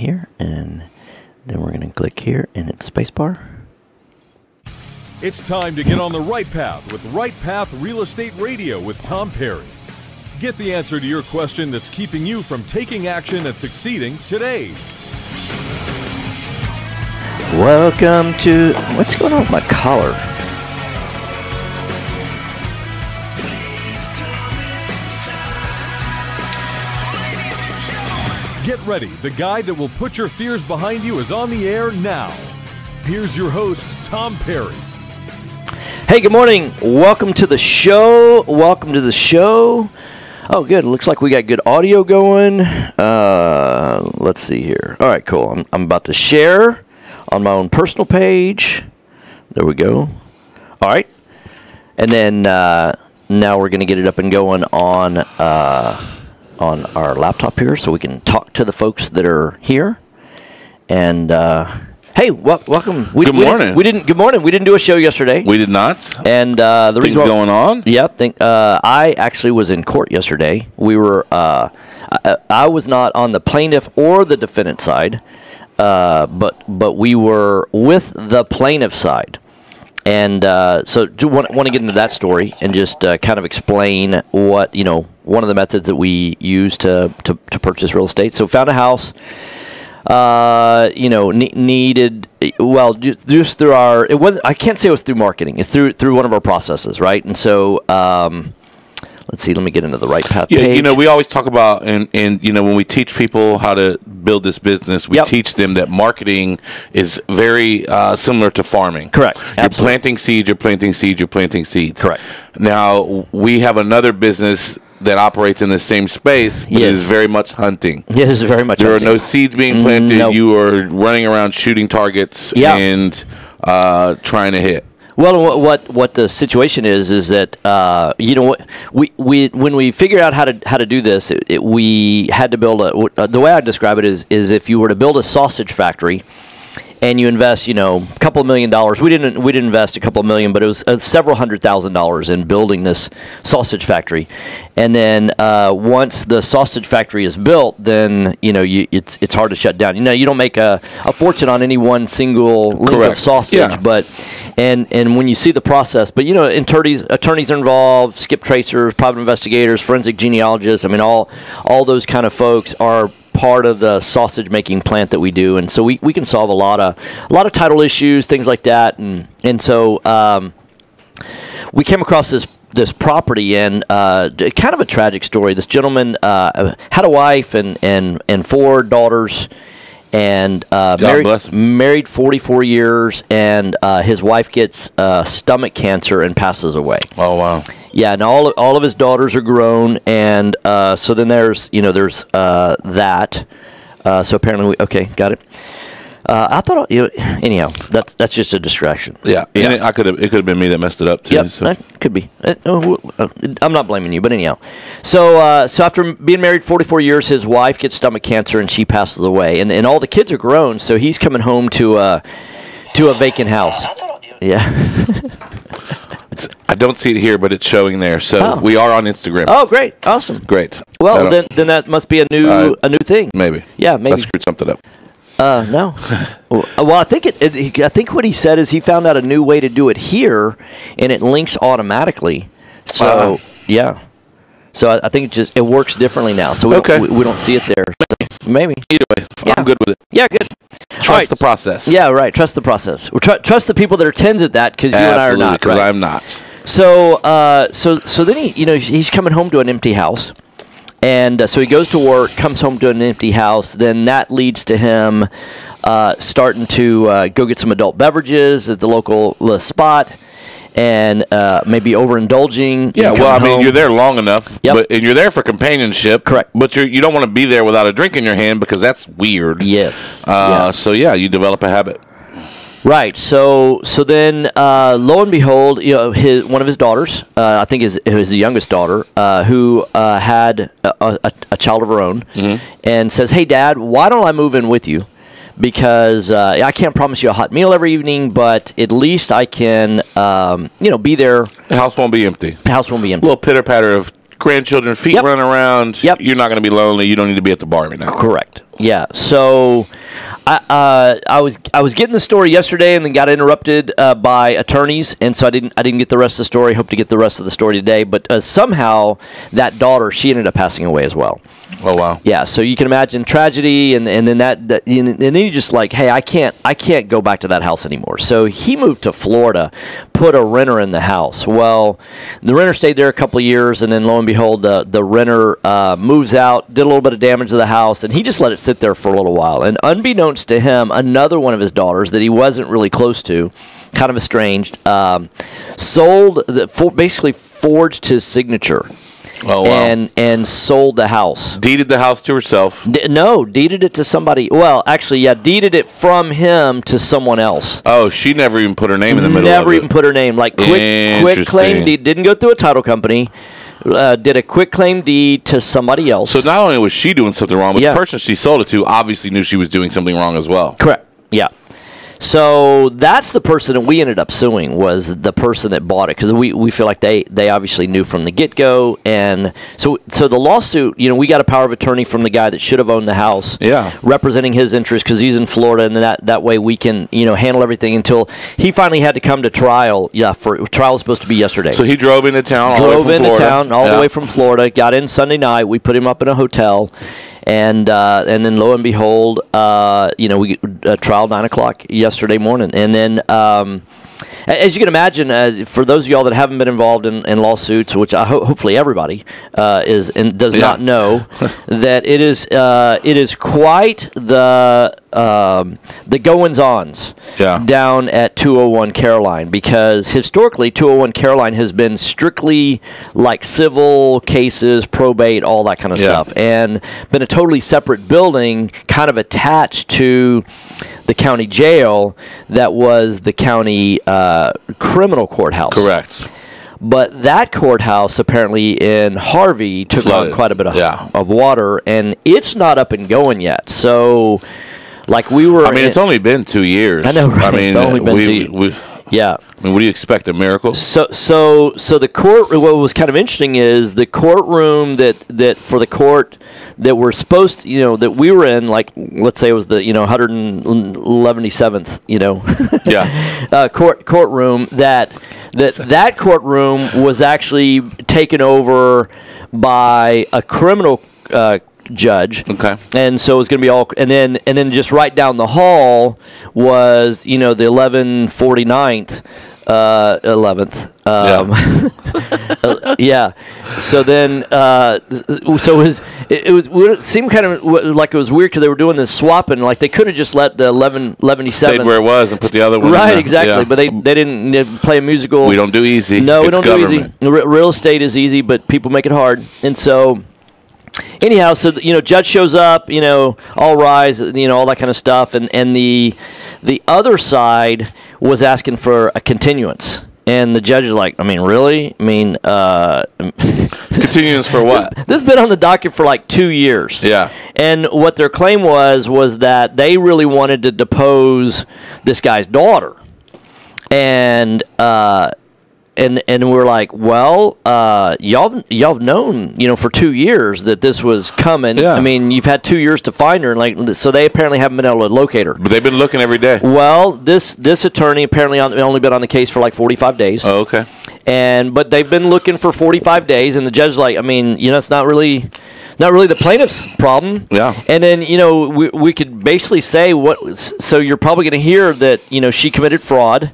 here, and then we're going to click here and hit spacebar. It's time to get on the right path with Right Path Real Estate Radio with Tom Perry. Get the answer to your question that's keeping you from taking action and succeeding today. Welcome to what's going on with my collar? Get ready. The guide that will put your fears behind you is on the air now. Here's your host, Tom Perry. Hey, good morning. Welcome to the show. Welcome to the show. Oh, good. Looks like we got good audio going. Uh, let's see here. All right, cool. I'm, I'm about to share on my own personal page. There we go. All right. And then uh, now we're going to get it up and going on uh, on our laptop here so we can talk to the folks that are here. And uh, hey, wel- welcome. We, Good we didn't- morning. We didn't, Good morning. We didn't do a show yesterday. We did not. And uh, the Things reason why- going on? Yep. Think, uh, I actually was in court yesterday. We were. Uh, I, I was not on the plaintiff or the defendant side, uh, but but we were with the plaintiff side. And uh, so, do want, want to get into that story and just uh, kind of explain what you know one of the methods that we use to, to, to purchase real estate. So, found a house uh, you know, ne- needed. Well, ju- just through our, it was. I can't say it was through marketing. It's through through one of our processes, right? And so, um, let's see. Let me get into the right path. Yeah, page. you know, we always talk about, and, and you know, when we teach people how to build this business, we Yep. teach them that marketing is very uh, similar to farming. Correct. You're planting seeds, you're planting seeds, you're planting seeds. Correct. Now, we have another business that operates in the same space, but Yes. is very much hunting. This very much. There are no seeds being planted. No. You are running around shooting targets Yeah. and uh, trying to hit. Well, what what, the situation is is that uh, you know we, we when we figured out how to how to do this, it, it, we had to build a. uh, The way I describe it is is if you were to build a sausage factory, and you invest you know a couple of million dollars. We didn't we didn't invest a couple of million, but it was uh, several hundred thousand dollars in building this sausage factory, and then uh, once the sausage factory is built, then you know you, it's it's hard to shut down. You know you don't make a, a fortune on any one single link of sausage, Yeah. but and and when you see the process, but you know, attorneys attorneys are involved, skip tracers, private investigators, forensic genealogists. I mean, all all those kind of folks are part of the sausage making plant that we do, and so we, we can solve a lot of a lot of title issues, things like that, and and so um, we came across this this property and uh, kind of a tragic story. This gentleman uh, had a wife and and and four daughters. And uh, married, married 44 years, and uh, his wife gets uh, stomach cancer and passes away. Oh, wow. Yeah, and all all of his daughters are grown, and uh, so then there's you know there's uh, that. Uh, so apparently, we, okay, got it. Uh, I thought you anyhow. That's that's just a distraction. Yeah, Yeah. and it, I could have. It could have been me that messed it up too. Yep, so. that could be. Uh, uh, uh, I'm not blaming you, but anyhow. So, uh, so after being married 44 years, his wife gets stomach cancer and she passes away, and, and all the kids are grown. So he's coming home to uh, to a vacant house. Yeah. I don't see it here, but it's showing there. So Oh. we are on Instagram. oh, great, awesome. Great. Well, then then that must be a new Uh, a new thing. maybe. Yeah, maybe. I maybe. screwed something up. Uh, no. well, well, I think it, it. I think what he said is he found out a new way to do it here, and it links automatically. So Uh-huh. yeah. So I, I think it just it works differently now. So we, Okay. don't, we, we don't see it there. So maybe. Either way, Yeah. I'm good with it. Yeah. Good. Trust right. the process. Yeah. Right. Trust the process. Well, tr- trust the people that are tens at that because you and I are not. Because right? I'm not. So, uh, so, so then he, you know, he's coming home to an empty house, and uh, so he goes to work, comes home to an empty house. Then that leads to him uh, starting to uh, go get some adult beverages at the local uh, spot, and uh, maybe overindulging. Yeah. Well, I mean, home. you're there long enough. Yep. But and you're there for companionship. Correct. But you're, you don't want to be there without a drink in your hand because that's weird. Yes. Uh, yeah. So yeah, you develop a habit. Right. So so then, uh, lo and behold, you know, his one of his daughters, uh, I think his his youngest daughter, uh, who uh, had a, a, a child of her own, and says, "Hey, Dad, why don't I move in with you? Because uh, I can't promise you a hot meal every evening, but at least I can, um, you know, be there. The house won't be empty. The house won't be A empty. little pitter patter of grandchildren, feet Yep. running around. Yep. You're not going to be lonely. You don't need to be at the bar right now. Correct. Yeah. So, I uh, I was I was getting the story yesterday, and then got interrupted uh, by attorneys, and so I didn't I didn't get the rest of the story. Hope to get the rest of the story today. But uh, somehow that daughter she ended up passing away as well. Oh wow. Yeah, so you can imagine tragedy, and, and then that, that and then you just like, hey, I can't I can't go back to that house anymore. So he moved to Florida, put a renter in the house. Well, the renter stayed there a couple years, and then lo and behold, the the renter uh, moves out, did a little bit of damage to the house, and he just let it sit there for a little while. And unbeknownst to him, another one of his daughters that he wasn't really close to. Kind of estranged, um, sold the, for, basically forged his signature, Oh wow. and and sold the house. Deeded the house to herself. D- no, deeded it to somebody. Well, actually, yeah, deeded it from him to someone else. Oh, she never even put her name in the middle. Never even it. put her name. Like quick, quick claim deed. Didn't go through a title company. Uh, did a quick claim deed to somebody else. So not only was she doing something wrong, but Yeah. the person she sold it to obviously knew she was doing something wrong as well. Correct. Yeah. So that's the person that we ended up suing was the person that bought it because we, we feel like they, they obviously knew from the get go and so so the lawsuit you know we got a power of attorney from the guy that should have owned the house Yeah. representing his interest because he's in Florida and that that way we can you know handle everything until he finally had to come to trial yeah for trial was supposed to be yesterday So he drove into town. all the way drove into Florida. town all Yeah. the way from Florida. Got in Sunday night. We put him up in a hotel, and uh, and then lo and behold, uh, you know, we uh, trial nine o'clock yesterday morning, and then. Um, as you can imagine, uh, for those of y'all that haven't been involved in, in lawsuits, which I ho- hopefully everybody uh, is and does Yeah. not know, that it is uh, it is quite the um, the goings ons Yeah. down at 201 Caroline because historically 201 Caroline has been strictly like civil cases, probate, all that kind of Yeah. stuff, and been a totally separate building, kind of attached to the county jail that was the county uh, criminal courthouse. Correct. But that courthouse apparently in Harvey took Flooded. on quite a bit of, Yeah. of water, and it's not up and going yet. So, like we were, I mean, it's only been two years. I know, right? I mean, It's only been we, two- we, yeah. I mean, what do you expect? A miracle? So so so the court. What was kind of interesting is the courtroom that that for the court that we're supposed, to, you know, that we were in. Like let's say it was the you know 177th, you know, Yeah. uh, court courtroom that that that courtroom was actually taken over by a criminal uh, judge. Okay. And so it was going to be all, and then and then just right down the hall was you know the 1149th, uh, 11th. Um, uh, yeah. So then, uh, so it was it, it was it seemed kind of like it was weird because they were doing this swapping. Like they could have just let the 11 1177 Stayed where it was and put the other one. Right, exactly. Yeah. But they they didn't play a musical. we don't do easy. No, we It's don't do easy. Re- real estate is easy, but people make it hard. And so, anyhow, so you know, judge shows up. You know, all rise. You know, all that kind of stuff. And and the the other side was asking for a continuance. And the judge is like, I mean, really? I mean, uh, Continuance for what? this has been on the docket for like two years. Yeah. And what their claim was was that they really wanted to depose this guy's daughter, and uh, and and we're like, well, uh, y'all y'all have known, you know, for two years that this was coming. Yeah. I mean, you've had two years to find her, and like, so they apparently haven't been able to locate her. But they've been looking every day. Well, this this attorney apparently on, only been on the case for like forty five days Oh, okay. and but they've been looking for 45 days and the judge's like i mean you know it's not really not really the plaintiff's problem Yeah. and then you know we, we could basically say what so you're probably going to hear that you know she committed fraud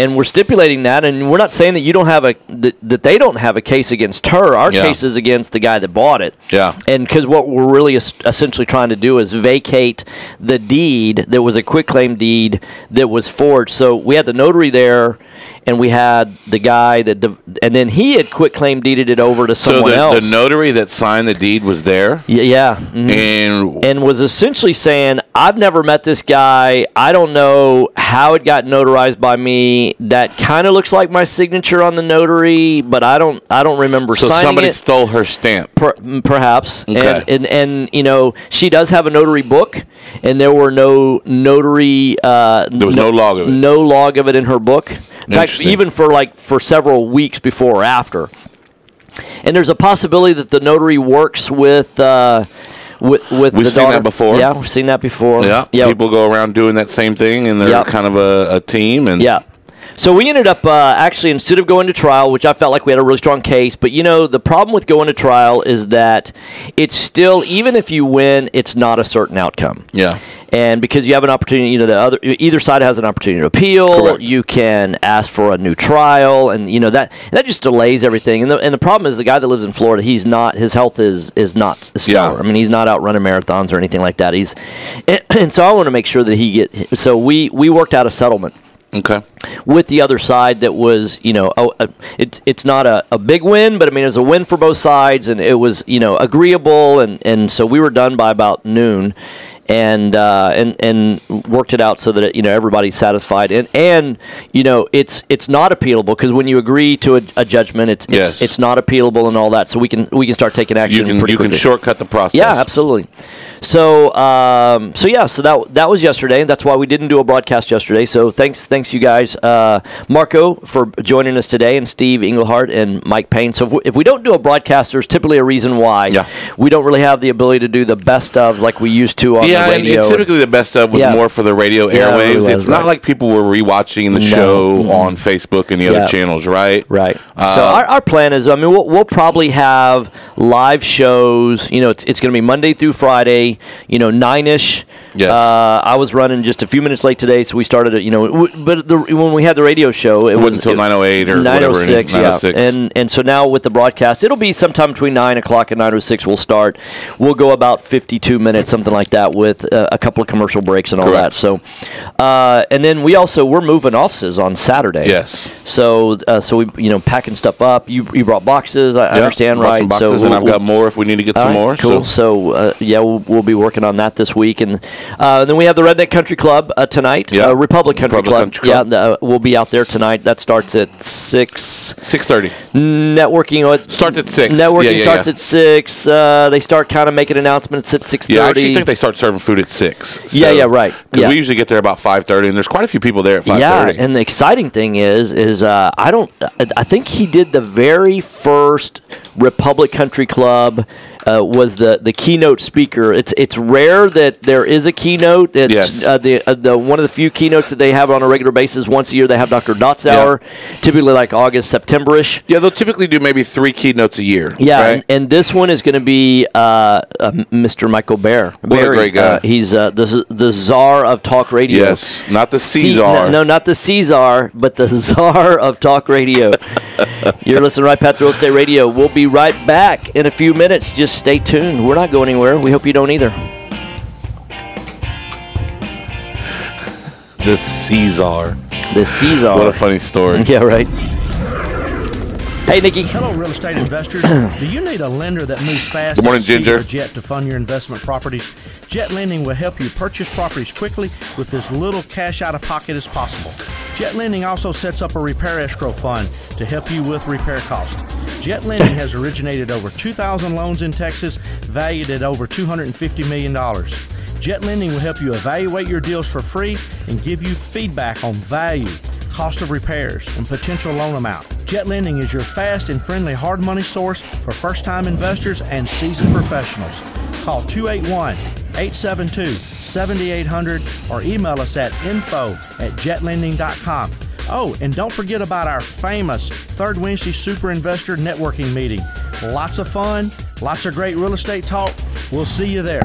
and we're stipulating that and we're not saying that you don't have a that, that they don't have a case against her our Yeah. case is against the guy that bought it Yeah. and because what we're really es- essentially trying to do is vacate the deed that was a quick claim deed that was forged. So we had the notary there, and we had the guy that, div- and then he had quick claim deeded it over to So someone the, else. the notary that signed the deed was there, yeah, yeah. mhm. and And was essentially saying, I've never met this guy. I don't know how it got notarized by me. That kind of looks like my signature on the notary, but I don't. I don't remember so signing somebody it. stole her stamp. Per, perhaps, Okay. and, and and you know she does have a notary book, and there were no notary. Uh, There was no log of it. No log of it in her book. In fact, even for like for several weeks before or after. and there's a possibility that the notary works with uh, with with We've seen that before. Yeah, we've seen that before. Yeah, yeah, people go around doing that same thing, and they're Yep. kind of a, a team. And yeah. So we ended up uh, actually instead of going to trial, which I felt like we had a really strong case, but you know the problem with going to trial is that it's still even if you win, it's not a certain outcome. yeah, and because you have an opportunity, you know, the other either side has an opportunity to appeal. Correct. You can ask for a new trial, and you know that that just delays everything. And the, and the problem is the guy that lives in Florida, he's not his health is is not stellar. Yeah. I mean, he's not out running marathons or anything like that. He's and, and so I want to make sure that he get. So we we worked out a settlement okay, with the other side that was, you know, oh, uh, it, it's not a, a big win, but I mean, it was a win for both sides, and it was, you know, agreeable, and, and so we were done by about noon. And, uh, and and worked it out so that it, you know everybody's satisfied and and you know it's it's not appealable because when you agree to a, a judgment it's, it's Yes. it's not appealable and all that so we can we can start taking action you can you can shortcut the process. Yeah, absolutely. So, um, so yeah, so that that was yesterday, and that's why we didn't do a broadcast yesterday. So, thanks, thanks you guys, uh, Marco, for joining us today, and Steve Englehart and Mike Payne. So, if we, if we don't do a broadcast, there's typically a reason why. Yeah. we don't really have the ability to do the best of like we used to on Yeah, the radio. and typically the best of was Yeah. more for the radio Yeah, it airwaves. really was, it's not like people were rewatching the No. show Mhm. on Facebook and the Yeah. other channels, right? Right. Uh, so our, our plan is, I mean, we'll, we'll probably have live shows. You know, it's, it's going to be Monday through Friday. You know, nine ish. Yes. Uh, I was running just a few minutes late today, so we started at you know, w- but the, when we had the radio show, it, It was wasn't until 9:08 or nine oh whatever, six. Yeah. 9:06. And and so now with the broadcast, it'll be sometime between nine o'clock and nine oh six. We'll start. We'll go about fifty two minutes, something like that, with uh, a couple of commercial breaks and all Correct. that. So, uh, and then we also we're moving offices on Saturday. Yes. So, uh, so we, you know, packing stuff up. You, you brought boxes. I, Yeah, understand, right? Boxes, so and we'll- I've got more if we need to get some right, more. Cool. So So, uh, yeah, we'll, we'll be working on that this week, and uh, then we have the Redneck Country Club uh, tonight. Yeah. uh, Republic Country Republic Club. Country Club. Yeah, uh, we'll be out there tonight. That starts at six. six thirty. Networking uh, Starts at six. Networking Yeah, yeah, starts at six. Uh, they start kind of making announcements at six thirty. Yeah, I actually think they start serving food at six. Yeah, yeah, right. Because we usually get there about five thirty, and there's quite a few people there at five thirty. Yeah, and the exciting thing is, is uh, I don't, I think he did the very first Republic Country Club. Uh, was the, the keynote speaker? It's it's rare that there is a keynote. It's Yes. uh, the uh, the one of the few keynotes that they have on a regular basis. Once a year, they have Dr. Dotzauer, typically like August, Septemberish. yeah, they'll typically do maybe three keynotes a year. Yeah, right? and, and this one is going to be uh, uh, Mr. Michael Berry. What a great guy. Uh, he's uh, the the czar of talk radio. yes, not the Caesar. no, no, not the Caesar, but the czar of talk radio. You're listening to Right Path Real Estate Radio. We'll be right back in a few minutes. Just stay tuned. We're not going anywhere. We hope you don't either. the Caesar. The Caesar. What a funny story. yeah, right. Hey, Nikki. Hello, real estate investors. Do you need a lender that moves fast? Good morning, Ginger. Jet to fund your investment properties? Jet Lending will help you purchase properties quickly with as little cash out of pocket as possible. Jet Lending also sets up a repair escrow fund to help you with repair costs. Jet Lending has originated over 2,000 loans in Texas, valued at over $250 million. Jet Lending will help you evaluate your deals for free and give you feedback on value, cost of repairs, and potential loan amount. Jet Lending is your fast and friendly hard money source for first time investors and seasoned professionals. Call 281 872 7800 or email us at info at jetlending.com. Oh, and don't forget about our famous Third Wednesday Super Investor Networking Meeting. Lots of fun, lots of great real estate talk. We'll see you there.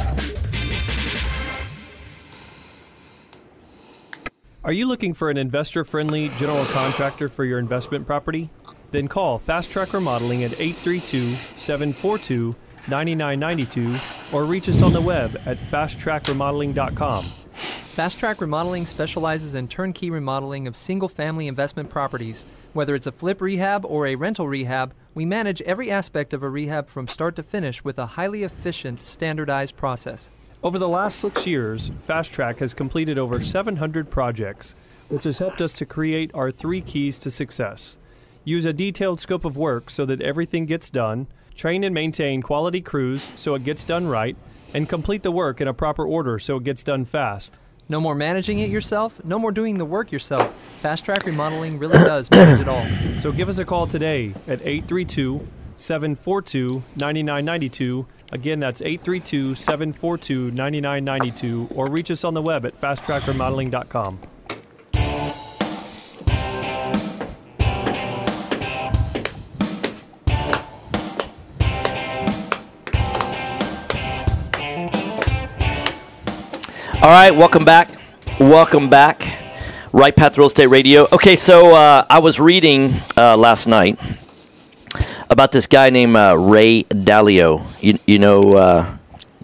Are you looking for an investor friendly general contractor for your investment property? Then call Fast Track Remodeling at 832 742 9992 or reach us on the web at fasttrackremodeling.com. Fast Track Remodeling specializes in turnkey remodeling of single family investment properties. Whether it's a flip rehab or a rental rehab, we manage every aspect of a rehab from start to finish with a highly efficient, standardized process. Over the last six years, Fast Track has completed over 700 projects, which has helped us to create our three keys to success. Use a detailed scope of work so that everything gets done, train and maintain quality crews so it gets done right, and complete the work in a proper order so it gets done fast. No more managing it yourself, no more doing the work yourself. Fast Track Remodeling really does manage it all. So give us a call today at 832 742 9992. Again, that's 832 742 9992. Or reach us on the web at fasttrackremodeling.com. All right, welcome back. Welcome back. Right Path Real Estate Radio. Okay, so uh, I was reading uh, last night about this guy named uh, Ray Dalio. You, you know, uh,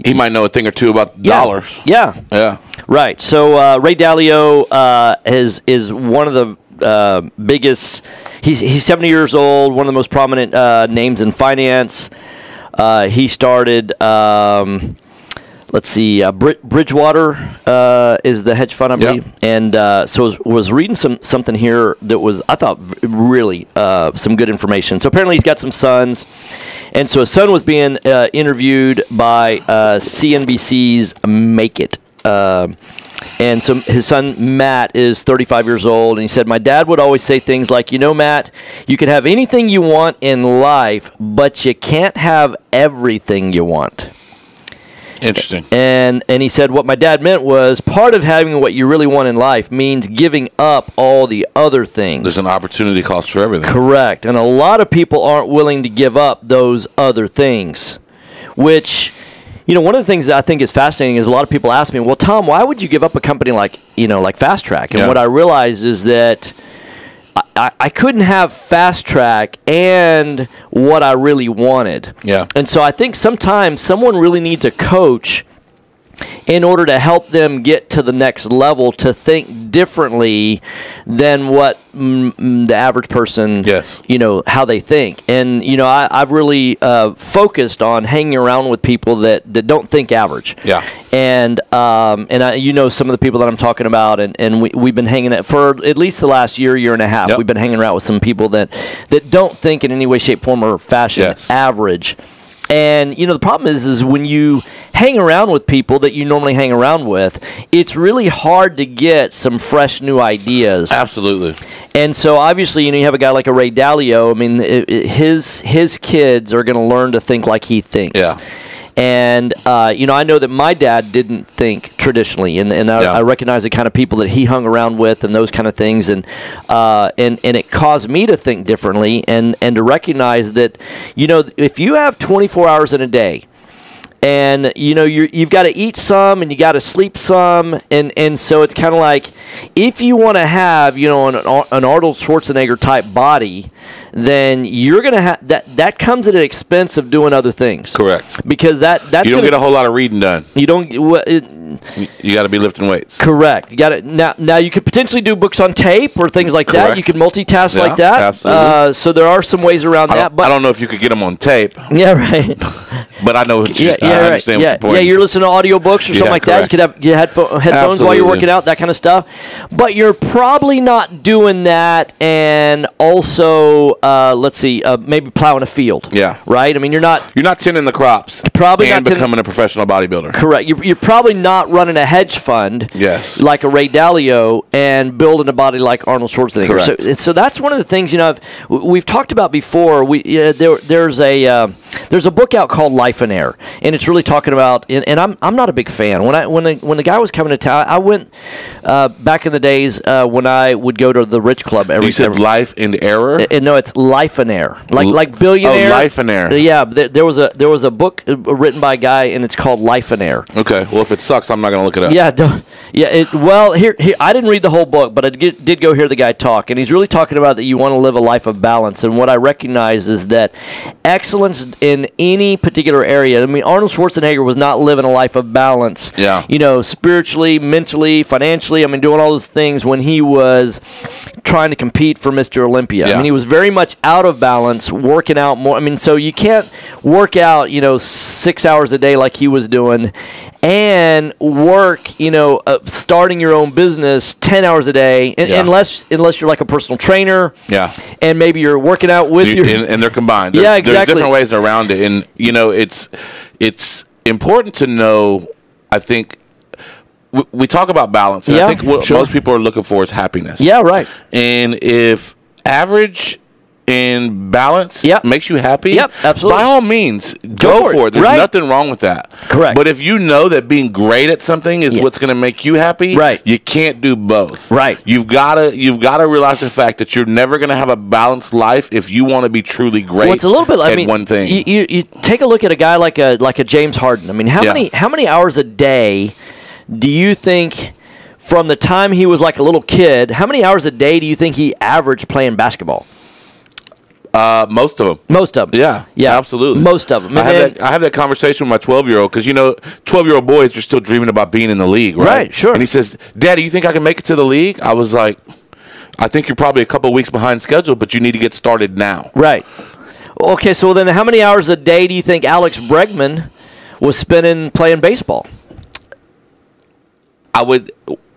He might know a thing or two about yeah. dollars. Yeah, Yeah. Right. So uh, Ray Dalio uh, is is one of the uh, biggest. He's he's 70 years old. One of the most prominent uh, names in finance. Uh, he started. Um, let's see. Uh, Brid- Bridgewater uh, is the hedge fund, I believe. And uh, so was, was reading some something here that was I thought really uh, some good information. So apparently he's got some sons, and so his son was being uh, interviewed by uh, CNBC's Make It. Um and so his son Matt is 35 years old, and he said, "My dad would always say things like, you know, Matt, you can have anything you want in life, but you can't have everything you want." Interesting. And and he said what my dad meant was part of having what you really want in life means giving up all the other things. There's an opportunity cost for everything. Correct. And a lot of people aren't willing to give up those other things, which you know, one of the things that I think is fascinating is a lot of people ask me, "Well, Tom, why would you give up a company like, you know, like Fast Track?" And Yeah. what I realize is that I, I, couldn't have Fast Track and what I really wanted. Yeah. And so I think sometimes someone really needs a coach in order to help them get to the next level to think differently than what mm, the average person Yes. you know how they think and you know I, i've really uh, focused on hanging around with people that, that don't think average Yeah. and um, and I, you know some of the people that i'm talking about and, and we, we've been hanging out for at least the last year year and a half Yep. we've been hanging around with some people that that don't think in any way shape form or fashion Yes. average and you know the problem is is when you hang around with people that you normally hang around with, it's really hard to get some fresh new ideas. Absolutely. And so obviously, you know, you have a guy like a Ray Dalio. I mean, it, it- his his kids are going to learn to think like he thinks. Yeah. And uh, you know, I know that my dad didn't think traditionally, and, and I, Yeah. I recognize the kind of people that he hung around with, and those kind of things, and uh, and and it caused me to think differently, and and to recognize that, you know, if you have 24 hours in a day, and you know you you've got to eat some and you got to sleep some and and so it's kind of like if you want to have you know an, an Arnold Schwarzenegger type body then you're gonna have that that comes at an expense of doing other things Correct. because that that's You don't gonna, get a whole lot of reading done. you don't well, it, You- got to be lifting weights. Correct. You got it. Now, now you could potentially do books on tape or things like that. You could multitask Yeah, like that. absolutely. Uh, so there are some ways around that. But I don't know if you could get them on tape, yeah, right. But I know you, yeah, I yeah, right. understand yeah, your yeah. You're listening to audiobooks or something Yeah, like that. You could have your headpho- headphones while you're working out, that kind of stuff. But you're probably not doing that, and also, uh, let's see, uh, maybe plowing a field. Yeah. Right. I mean, you're not You're not tending the crops. Probably and not becoming a professional bodybuilder. Correct. You're, you're probably not running a hedge fund, Yes. like a Ray Dalio, and building a body like Arnold Schwarzenegger. Correct. So, so that's one of the things you know I've, we've talked about before. We uh, there there's a uh, there's a book out called Lifeonaire, and it's really talking about. And, and I'm I'm not a big fan. When I when the, when the guy was coming to town, I went uh, back in the days uh, when I would go to the Rich Club every. You said every life and error. and no, it's Lifeonaire, like like billionaire. Oh, Lifeonaire. Yeah, there, there was a there was a book uh, written by a guy, and it's called Lifeonaire. okay. Well, if it sucks, I'm not going to look it up. Yeah, don't, yeah. It, well, here, here, I didn't read the whole book, but I did, did go hear the guy talk, and he's really talking about that you want to live a life of balance. And what I recognize is that excellence in any particular area. I mean, Arnold Schwarzenegger was not living a life of balance. Yeah. You know, spiritually, mentally, financially. I mean, doing all those things when he was trying to compete for Mr. Olympia. I mean, he was very much out of balance, working out more. I mean, so you can't work out, you know, six hours a day like he was doing, and work, you know, uh, starting your own business ten hours a day, un- Yeah. unless unless you're like a personal trainer, Yeah. and maybe you're working out with You- your. and, and they're combined. There- Yeah, There's exactly. different ways around it, and you know, it's it's important to know. I think we, we talk about balance, and Yeah, I think what sure. most people are looking for is happiness. yeah, right. And if average and balance Yep. makes you happy, Yep, absolutely. By all means, go, for for it. it. There's Right. nothing wrong with that. Correct. But if you know that being great at something is Yeah. what's going to make you happy, Right. you can't do both. Right. You've got to you've got to realize the fact that you're never going to have a balanced life if you want to be truly great. Well, it's a little bit. I mean, one thing. You, you, you take a look at a guy like a like a James Harden. I mean, how Yeah. many how many hours a day do you think from the time he was like a little kid? How many hours a day do you think he averaged playing basketball? uh, most of them. Most of them. Yeah, yeah, absolutely. Most of them. I have, that, I have that conversation with my 12 year old because you know, 12 year old boys are still dreaming about being in the league, right? Right, sure. And he says, "Daddy, you think I can make it to the league?" I was like, "I think you're probably a couple weeks behind schedule, but you need to get started now." Right. Okay, so then how many hours a day do you think Alex Bregman was spending playing baseball? I would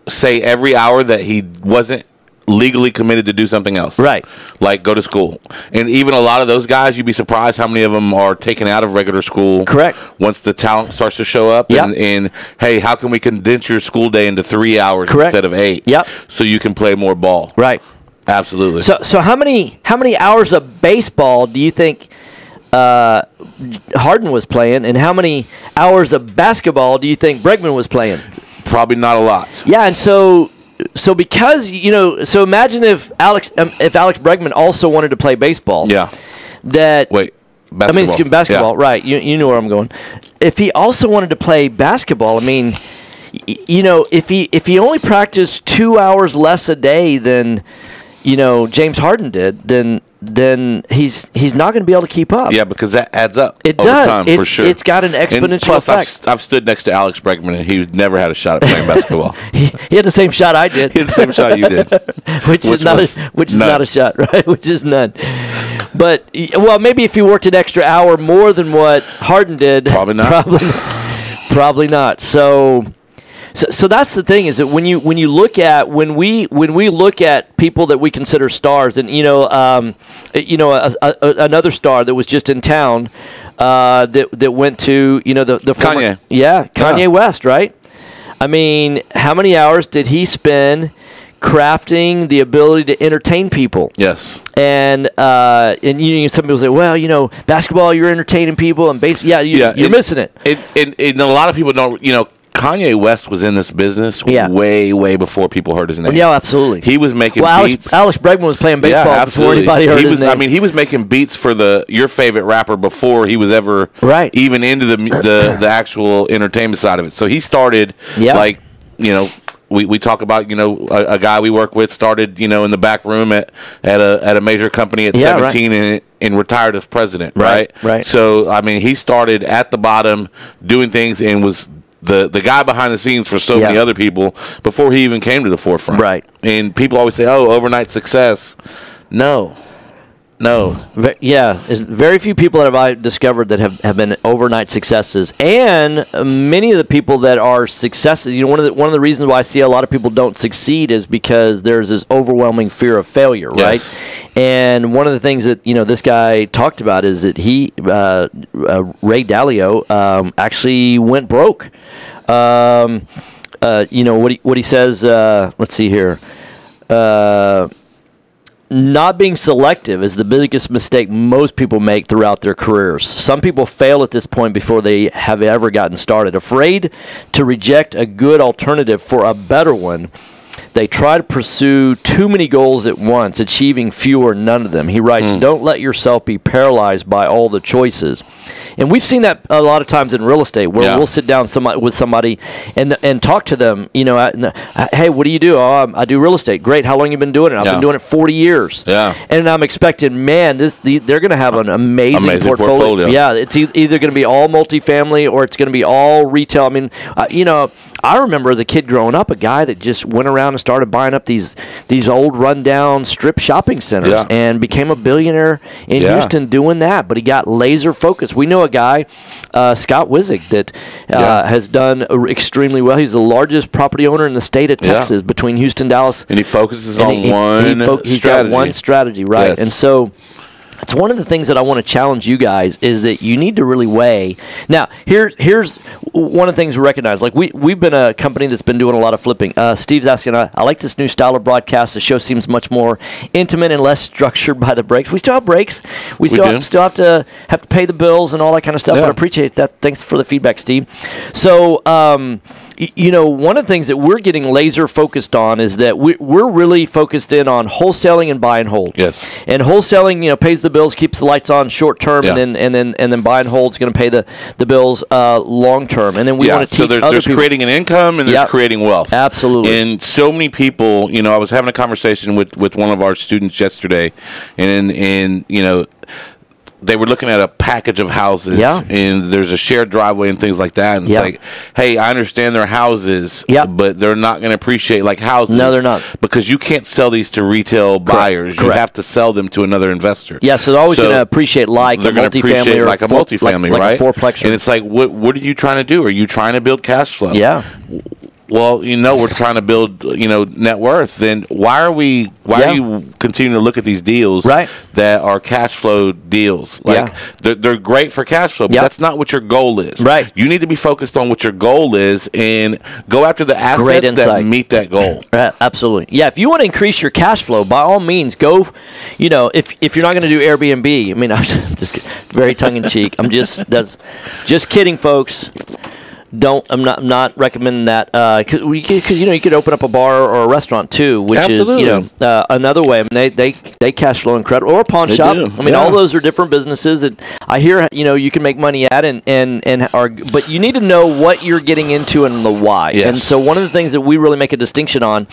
say every hour that he wasn't legally committed to do something else. Right. Like go to school. And even a lot of those guys, you'd be surprised how many of them are taken out of regular school. Correct. Once the talent starts to show up. Yep. And, and hey, how can we condense your school day into three hours Correct. instead of eight? Yep. So you can play more ball. Right. Absolutely. So, so how many how many hours of baseball do you think uh, Harden was playing, and how many hours of basketball do you think Bregman was playing? Probably not a lot. Yeah, and so so because you know, so imagine if Alex um, if Alex Bregman also wanted to play baseball. Yeah. That Wait. I mean, excuse me, basketball, Yeah. right? You you know where I'm going. If he also wanted to play basketball, I mean, y- you know, if he if he only practiced two hours less a day than you know James Harden did, then then he's he's not going to be able to keep up. Yeah, because that adds up. It does. time, for sure. it's got an And exponential plus, I've, I've stood next to Alex Bregman, and he never had a shot at playing basketball. He, he had the same shot I did. He had the same shot you did. which, is not a, which is not a shot, right? which is none. But well, maybe if you worked an extra hour more than what Harden did, Probably not. Probably, probably not. So, so, so that's the thing is that when you when you look at when we when we look at people that we consider stars, and you know, um, you know, a, a, another star that was just in town uh, that that went to you know the the former- Kanye. yeah, Kanye Yeah. West, right? I mean, how many hours did he spend crafting the ability to entertain people? Yes. And uh, and you know, some people say, well, you know, basketball, you're entertaining people, and baseball, yeah, you, Yeah, you're it- missing it. It, and, and a lot of people don't. You know, Kanye West was in this business Yeah. way, way before people heard his name. Yeah, absolutely. He was making well, Alex, beats. Alex Bregman was playing baseball yeah, before anybody heard he his was, name. I mean, he was making beats for the your favorite rapper before he was ever Right. even into the the, the actual entertainment side of it. So he started Yeah. like you know. We, we talk about you know a, a guy we work with started you know in the back room at, at a at a major company at Yeah, right. 17 and, and retired as president Right, right right. so I mean he started at the bottom doing things and was the the guy behind the scenes for so many other people before he even came to the forefront. Right. and people always say oh overnight success. No no Ve- yeah, there's very few people that have I discovered that have, have been overnight successes, and uh, many of the people that are successes. You know, one of the one of the reasons why I see a lot of people don't succeed is because there's this overwhelming fear of failure, right? And one of the things that you know this guy talked about is that he uh, uh, Ray Dalio um, actually went broke. Um, uh, you know what he what he says. Uh, let's see here. Not being selective is the biggest mistake most people make throughout their careers. Some people fail at this point before they have ever gotten started. Afraid to reject a good alternative for a better one, they try to pursue too many goals at once, achieving few or none of them. He writes, Don't let yourself be paralyzed by all the choices. And we've seen that a lot of times in real estate where Yeah. we'll sit down somebody, with somebody and and talk to them, you know, hey, what do you do? Oh, I'm- I do real estate. Great. How long you been doing it? I've Yeah. been doing it 40 years. Yeah. And I'm expecting, man, this the, they're going to have an amazing, Amazing portfolio. portfolio. Yeah, it's e- either going to be all multifamily or it's going to be all retail. I mean, uh, you know, I remember as a kid growing up, a guy that just went around and started buying up these these old rundown strip shopping centers Yeah. and became a billionaire in Yeah. Houston doing that. But he got laser focused. We know a guy, uh, Scott Wizig, that uh, Yeah. has done extremely well. He's the largest property owner in the state of. Texas between Houston, Dallas, and he focuses and on he- one he fo- he's strategy. got one strategy, right? Yes. And so, it's one of the things that I want to challenge you guys is that you need to really weigh. Now, here, here's one of the things we recognize. Like we we've been a company that's been doing a lot of flipping. Uh, Steve's asking, I, I like this new style of broadcast. The show seems much more intimate and less structured by the breaks. We still have breaks. We still do. have, still have to have to pay the bills and all that kind of stuff. But Yeah. I appreciate that. Thanks for the feedback, Steve. So. Um, you know, one of the things that we're getting laser focused on is that we, we're really focused in on wholesaling and buy and hold. Yes. And wholesaling, you know, pays the bills, keeps the lights on short term, Yeah. and then and then and then buy and hold is going to pay the the bills uh, long term. And then we yeah, want to so teach there, other there's people. creating an income and there's Yep. creating wealth. Absolutely. And so many people, you know, I was having a conversation with, with one of our students yesterday, and and you know, they were looking at a package of houses, Yeah. and there's a shared driveway and things like that. And it's Yeah. like, hey, I understand they're houses, Yep. but they're not going to appreciate like houses. No, they're not. because you can't sell these to retail buyers. You have to sell them to another investor. yeah, so they're always So going to appreciate like a they're going to multifamily appreciate or like a multifamily, like, right? Like fourplex. And it's like, what what are you trying to do? Are you trying to build cash flow? yeah, Well, you know, we're trying to build, you know, net worth. Then why are we? Why Yeah. are you continuing to look at these deals Right. that are cash flow deals? Like Yeah. they're, they're great for cash flow, but Yep. that's not what your goal is. Right. You need to be focused on what your goal is and go after the assets that meet that goal. Uh, absolutely. Yeah, if you want to increase your cash flow, by all means, go. You know, if if you're not going to do Airbnb, I mean, I'm just very tongue in cheek. I'm just that's just kidding, folks don't I'm not I'm not recommending that because uh, because you know you could open up a bar or a restaurant too, which Absolutely. is you know uh, another way. I mean they they they cash flow incredible or a pawn they shop. Do. I mean yeah. all those are different businesses that I hear you know you can make money at and and and are but you need to know what you're getting into and the why. Yes. And so one of the things that we really make a distinction on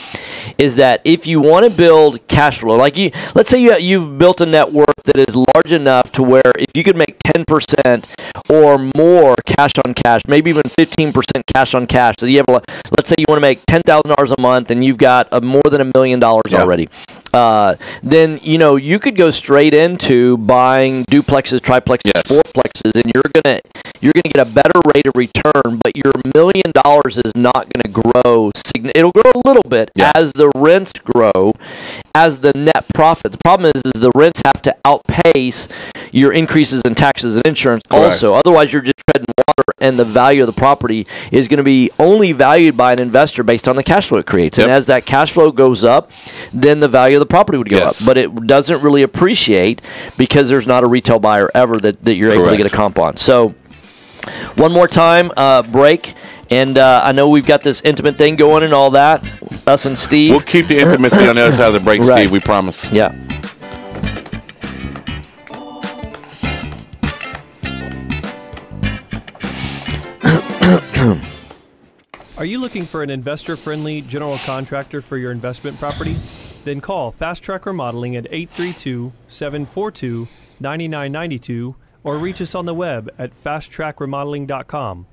is that if you want to build cash flow, like you let's say you you've built a net worth that is large enough to where if you could make ten percent or more cash on cash, maybe even fifty 15% cash on cash. So you have, let's say you want to make $10,000 a month and you've got a, more than a million dollars already. Uh, then you know you could go straight into buying duplexes, triplexes, Yes. fourplexes, and you're gonna you're gonna get a better rate of return. But your million dollars is not gonna grow. sign- It'll grow a little bit Yeah. as the rents grow, as the net profit. The problem is, is the rents have to outpace your increases in taxes and insurance. Correct. Also, otherwise you're just treading water, and the value of the property is going to be only valued by an investor based on the cash flow it creates. And as that cash flow goes up, then the value of the property would go Yes. up. But it doesn't really appreciate because there's not a retail buyer ever that, that you're able to get a comp on. So, one more time, uh, break. And uh, I know we've got this intimate thing going and all that. Us and Steve. We'll keep the intimacy on the other side of the break, Right. Steve. We promise. yeah. Are you looking for an investor friendly general contractor for your investment property? Then call Fast Track Remodeling at 832 742 9992 or reach us on the web at fasttrackremodeling.com.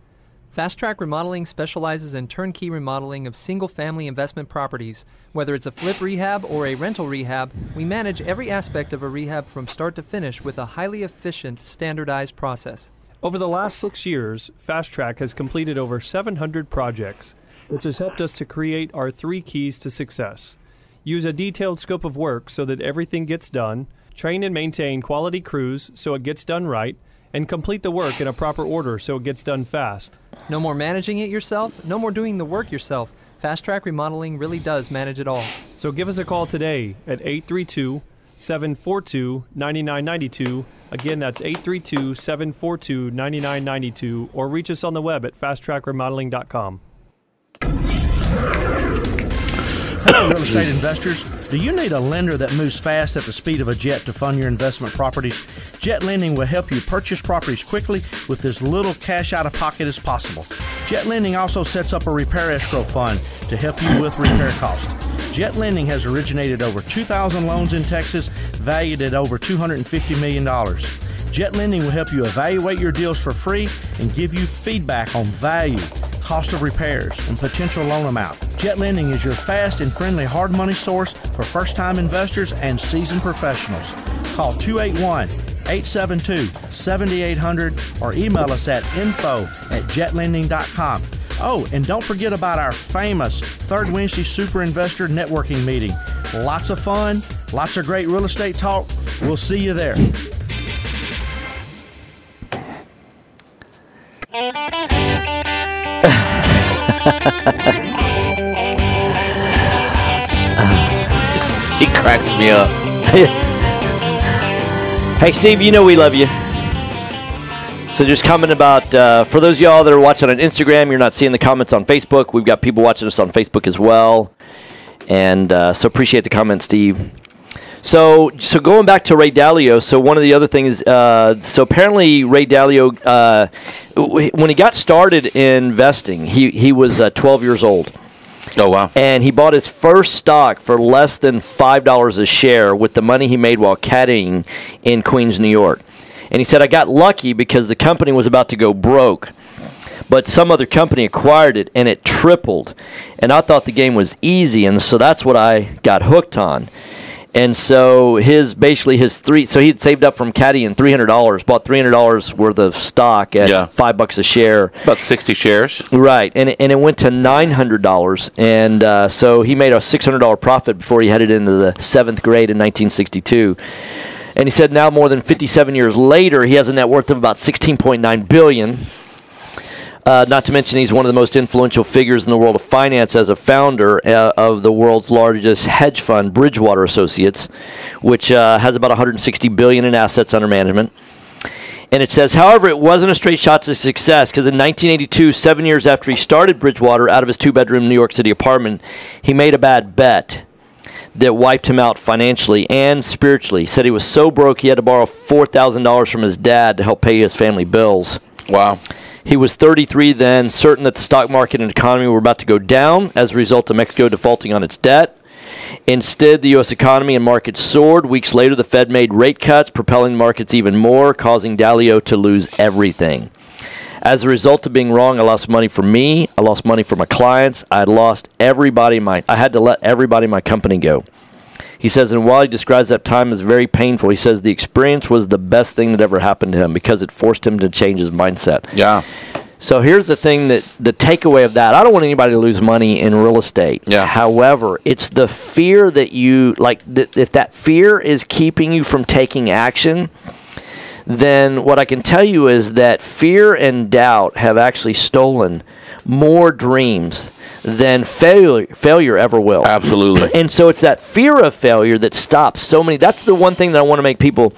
Fast Track Remodeling specializes in turnkey remodeling of single family investment properties. Whether it's a flip rehab or a rental rehab, we manage every aspect of a rehab from start to finish with a highly efficient, standardized process. Over the last six years, Fast Track has completed over 700 projects, which has helped us to create our three keys to success. Use a detailed scope of work so that everything gets done, train and maintain quality crews so it gets done right, and complete the work in a proper order so it gets done fast. No more managing it yourself, no more doing the work yourself. Fast Track Remodeling really does manage it all. So give us a call today at 832 742 9992. Again, that's 832 742 9992, or reach us on the web at fasttrackremodeling.com. Hello, real estate investors. Do you need a lender that moves fast at the speed of a jet to fund your investment properties? Jet Lending will help you purchase properties quickly with as little cash out of pocket as possible. Jet Lending also sets up a repair escrow fund to help you with repair costs. Jet Lending has originated over 2,000 loans in Texas, valued at over $250 million. Jet Lending will help you evaluate your deals for free and give you feedback on value, cost of repairs, and potential loan amount. Jet Lending is your fast and friendly hard money source for first time investors and seasoned professionals. Call 281 872 7800 or email us at info at jetlending.com. Oh, and don't forget about our famous Third Wednesday Super Investor Networking Meeting. Lots of fun, lots of great real estate talk, We'll see you there. He cracks me up. Hey, Steve, you know we love you. So just comment about, uh, for those y'all that are watching on Instagram, you're not seeing the comments on Facebook. We've got people watching us on Facebook as well. And uh, so appreciate the comment, Steve. So, so going back to Ray Dalio, so one of the other things, uh, so apparently Ray Dalio, uh, w- when he got started in investing, he, he was uh, 12 years old Oh wow. and he bought his first stock for less than five dollars a share with the money he made while caddying in Queens, New York. And he said, "I got lucky because the company was about to go broke, but some other company acquired it and it tripled, and I thought the game was easy, and so that's what I got hooked on." And so his basically his three so he had saved up from caddying three hundred dollars, bought three hundred dollars worth of stock at Yeah. five bucks a share. About sixty shares. Right, and it, and it went to nine hundred dollars, and uh, so he made a six hundred dollar profit before he headed into the seventh grade in nineteen sixty two. And he said now more than fifty seven years later, he has a net worth of about sixteen point nine billion. Uh, not to mention, he's one of the most influential figures in the world of finance as a founder uh, of the world's largest hedge fund, Bridgewater Associates, which uh, has about 160 billion in assets under management. And it says, however, it wasn't a straight shot to success because in 1982, seven years after he started Bridgewater out of his two bedroom New York City apartment, he made a bad bet that wiped him out financially and spiritually. He said he was so broke he had to borrow $4,000 from his dad to help pay his family bills. Wow. He was 33 then, certain that the stock market and economy were about to go down as a result of Mexico defaulting on its debt. Instead, the U.S. economy and markets soared. Weeks later, the Fed made rate cuts, propelling markets even more, causing Dalio to lose everything. As a result of being wrong, I lost money for me. I lost money for my clients. I had lost everybody. My I had to let everybody in my company go. He says, and while he describes that time as very painful, he says the experience was the best thing that ever happened to him because it forced him to change his mindset. Yeah. So here's the thing that the takeaway of that. I don't want anybody to lose money in real estate. Yeah. However, it's the fear that you like. Th- if that fear is keeping you from taking action, then what I can tell you is that fear and doubt have actually stolen more dreams than failure failure ever will. Absolutely. And so it's that fear of failure that stops so many. That's the one thing that I want to make people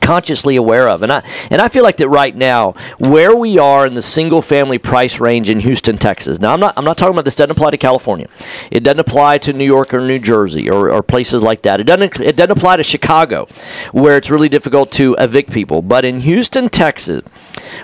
consciously aware of. And I and I feel like that right now, where we are in the single family price range in Houston, Texas. Now I'm not I'm not talking about this doesn't apply to California. It doesn't apply to New York or New Jersey or, or places like that. It doesn't it doesn't apply to Chicago where it's really difficult to evict people. But in Houston, Texas,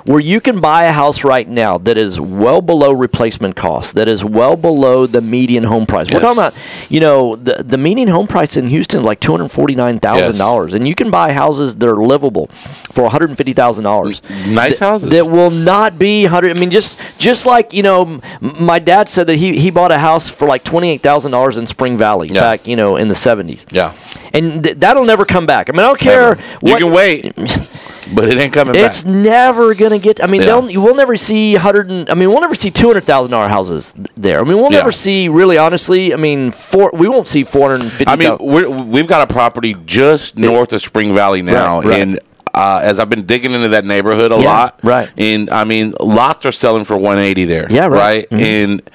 where you can buy a house right now that is well below replacement cost, that is well below the median home price. We're talking about, you know, the, the median home price in Houston is like two hundred forty nine thousand dollars, and you can buy houses that are livable for one hundred fifty thousand dollars. Nice houses. that will not be hundred. I mean, just just like you know, m- my dad said that he he bought a house for like twenty eight thousand dollars in Spring Valley Yeah. back you know in the seventies. Yeah. And th- that'll never come back. I mean, I don't care. Never. You what- can wait, but it ain't coming it's back. never gonna get. I mean, Yeah. they'll, you will never see hundred. I mean, we'll never see two hundred thousand dollar houses there. I mean, we'll Yeah. never see. Really, honestly, I mean, four. We won't see four hundred fifty. I mean, we're, we've got a property just north of Spring Valley now, Right, right. and uh, as I've been digging into that neighborhood a Yeah, lot, right. And I mean, lots are selling for 180 there, Yeah, right. Mm-hmm. And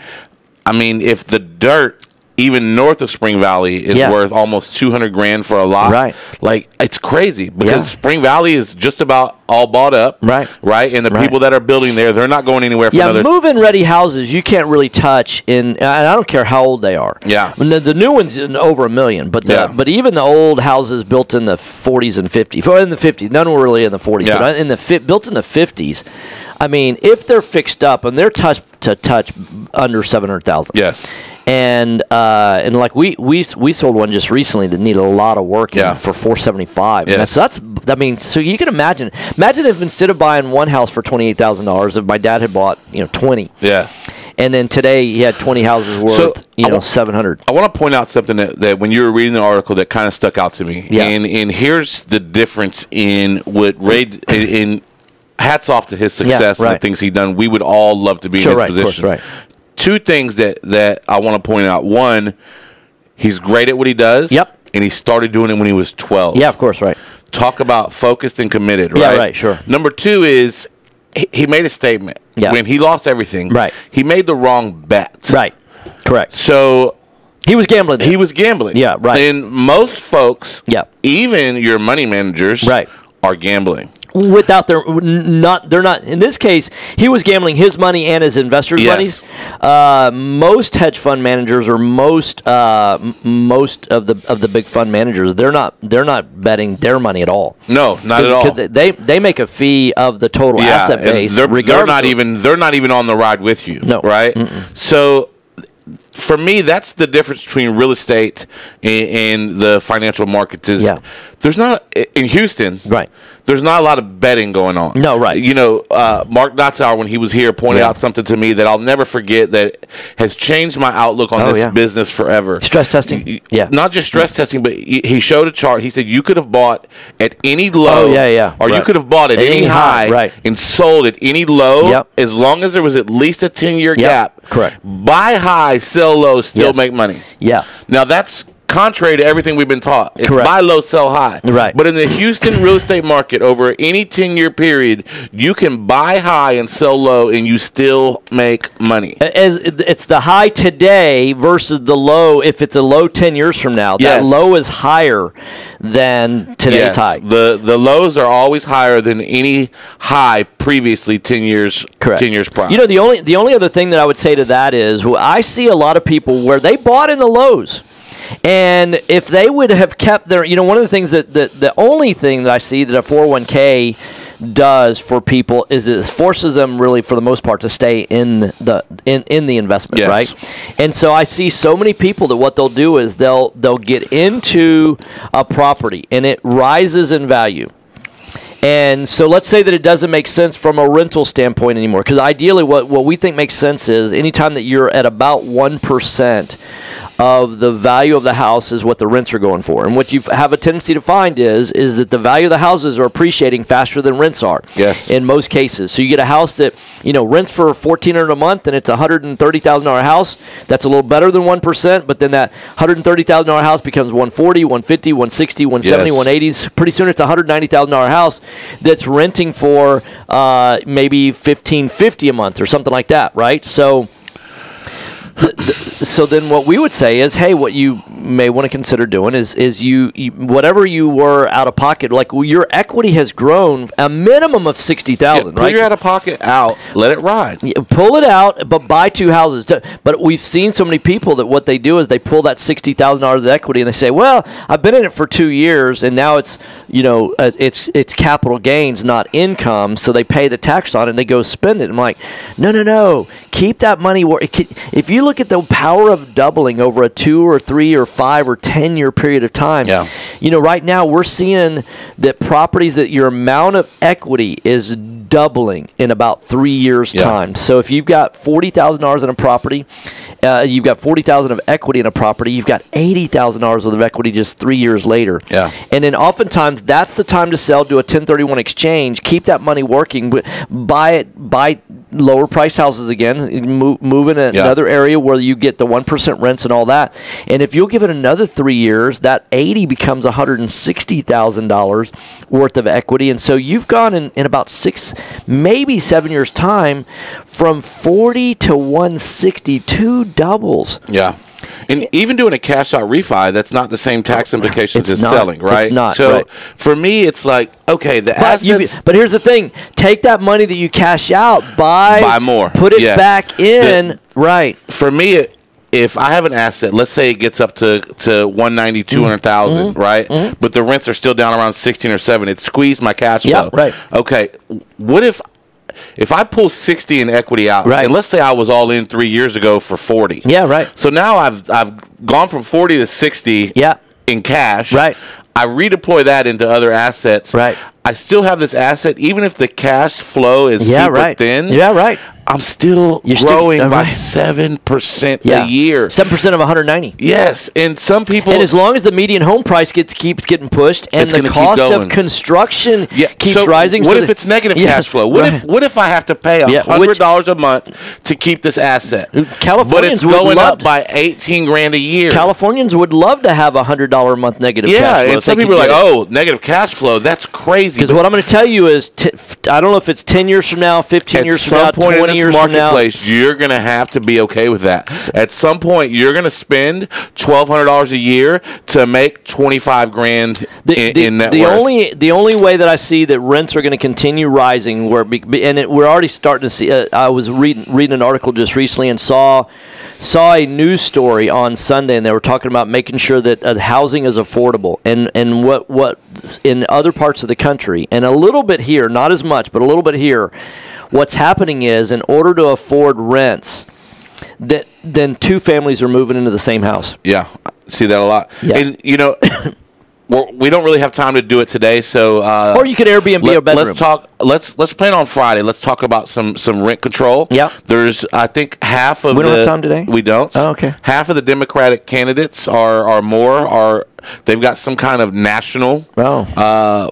I mean, if the dirt even north of Spring Valley is Yeah. worth almost 200 grand for a lot, Right. Like it's crazy because Yeah. Spring Valley is just about all bought up, Right. Right, and the Right. people that are building there, they're not going anywhere for yeah, another. move-in ready houses you can't really touch in. And I don't care how old they are. Yeah. I mean, the, the new ones in over a million, but the, Yeah. but even the old houses built in the 40s and 50s, or in the 50s, none were really in the 40s, Yeah. but in the fi- built in the 50s. I mean, if they're fixed up and they're touch to touch under 700,000. yes, and uh, and like we we we sold one just recently that needed a lot of work Yeah. for four seventy five. Yes. That's that's I mean, so you can imagine imagine if instead of buying one house for twenty eight thousand dollars, if my dad had bought you know twenty, yeah. and then today he had twenty houses worth So, you I know wa- seven hundred. I want to point out something that, that when you were reading the article that kind of stuck out to me. Yeah. And and here's the difference in what Ray in, in hats off to his success and right. the things he done. We would all love to be Sure, in his right, of course, position. right. Two things that that I want to point out. One, he's great at what he does. Yep. and he started doing it when he was 12. Yeah, of course, right. Talk about focused and committed, right? Yeah, right, sure. Number two is he, made a statement. Yeah. When he lost everything, Right. he made the wrong bet. Right. Correct. So He was gambling. he was gambling. Yeah, right. And most folks, Yeah. even your money managers, Right. are gambling. Without their not they're not in this case he was gambling his money and his investors Yes. monies uh, most hedge fund managers or most uh, m- most of the of the big fund managers they're not they're not betting their money at all No, not at all. They they make a fee of the total asset base They're, they're not even they're not even on the ride with you. No. right? So for me, that's the difference between real estate and, and the financial markets. Is Yeah. There's not in Houston, Right. There's not a lot of betting going on. No, right. You know, uh, Mark Dotzauer when he was here pointed Yeah. out something to me that I'll never forget that has changed my outlook on Oh, this yeah. business forever. Stress testing. Yeah. Not just stress testing, but he showed a chart. He said you could have bought at any low. Oh, yeah, yeah. Or you could have bought at At any, any high, high, right. and sold at any low. Yep. As long as there was at least a ten year Yep, gap. correct. Buy high, sell low, still Yes. make money. yeah Now that's contrary to everything we've been taught. It's Correct. buy low, sell high. Right. But in the Houston real estate market, over any ten year period, you can buy high and sell low, and you still make money. as it's the high today versus the low if it's a low 10 years from now that low is higher than today's Yes. high The the lows are always higher than any high previously ten years Correct. ten years prior. You know, the only the only other thing that I would say to that is well, I see a lot of people where they bought in the lows. And if they would have kept their, you know, one of the things that, that the only thing that I see that a 401k does for people is it forces them really for the most part to stay in the in, in the investment Yes. right and so i see so many people that what they'll do is they'll they'll get into a property and it rises in value and so let's say that it doesn't make sense from a rental standpoint anymore. Because ideally, what, what we think makes sense is anytime that you're at about 1% of the value of the house is what the rents are going for. And what you have a tendency to find is is that the value of the houses are appreciating faster than rents are. Yes. In most cases. So you get a house that, you know, rents for 1400 a month and it's a $130,000 house. That's a little better than 1%, but then that $130,000 house becomes 140, 150, 160, 170, Yes. 180. Pretty soon it's a $190,000 house that's renting for uh, maybe 1550 a month or something like that, right? So th- th- so then what we would say is hey what you may want to consider doing is is you, you whatever you were out of pocket like your equity has grown a minimum of 60,000 Pull right your out of pocket out, let it ride. Yeah, pull it out, but buy two houses. But we've seen so many people that what they do is they pull that sixty thousand dollars of equity and they say, "Well, I've been in it for two years, and now it's you know uh, it's it's capital gains, not income." So they pay the tax on it and they go spend it. I'm like, no, no, no. Keep that money. Where if you look at the power of doubling over a two or three or five or ten year period of time, Yeah. you know, right now we're seeing that properties that your amount of equity is doubling in about three years' Yeah. time. So if you've got forty thousand dollars in a property, uh, you've got forty thousand of equity in a property, you've got eighty thousand dollars worth of equity just three years later. Yeah. And then oftentimes that's the time to sell, do a ten thirty one exchange, keep that money working, buy it, buy lower price houses again, move, move in Yeah. another area where you get the one percent rents and all that. And if you'll give it another three years, that eighty becomes one hundred and sixty thousand dollars worth of equity. And so you've gone in, in about six, maybe seven years time, from forty to one sixty, two doubles. Yeah. And even doing a cash out refi, that's not the same tax implications as not. selling, It's right? not, So right. for me, it's like, okay, the But, you, assets. but here's the thing: take that money that you cash out, buy, Buy more. put it Yes. back in. The- right. for me, it- if I have an asset, let's say it gets up to, to 190, Mm-hmm. 200,000, right? But the rents are still down around 16 or 7, it squeezed my cash Yeah, flow. right. Okay, what if if I pull 60 in equity out, Right. and let's say I was all in 3 years ago for 40. Yeah. Right. So now I've I've gone from 40 to 60 Yeah. in cash. Right. I redeploy that into other assets. Right. I still have this asset, even if the cash flow is Yeah, super right. thin. Yeah, right. I'm still You're still- growing uh, by right. seven percent Yeah. a year. Seven percent of 190. Yes, and some people. And as long as the median home price gets keeps getting pushed and the cost of construction yeah, keeps so rising, What so if it's negative Yeah, cash flow? What right. if what if I have to pay hundred dollars a month to keep this asset? Californians but it's going up by eighteen grand a year. Californians would love to have a hundred dollar a month negative yeah, cash flow. and some people are like, it. "Oh, negative cash flow. That's crazy." Because what I'm going to tell you is, t- f- I don't know if it's 10 years from now, 15 years from now, point 20 in this years from now. you're going to have to be okay with that. At some point, you're going to spend twelve hundred dollars a year to make twenty five grand The, in, the, in net the worth. only the only way that I see that rents are going to continue rising, where and it, we're already starting to see. Uh, I was reading reading an article just recently and saw saw a news story on Sunday, and they were talking about making sure that uh, housing is affordable, and and what what in other parts of the country, and a little bit here, not as much, but a little bit here. What's happening is, in order to afford rents, that then two families are moving into the same house. Yeah, I see that a lot. Yeah. And you know, we're, we don't really have time to do it today, so uh, Or you could Airbnb a bedroom. Let's talk. Let's let's plan on Friday. Let's talk about some some rent control. Yeah. There's I think half of We don't the, have time today? We don't. Oh, okay. Half of the Democratic candidates are are more are they've got some kind of national Oh. uh,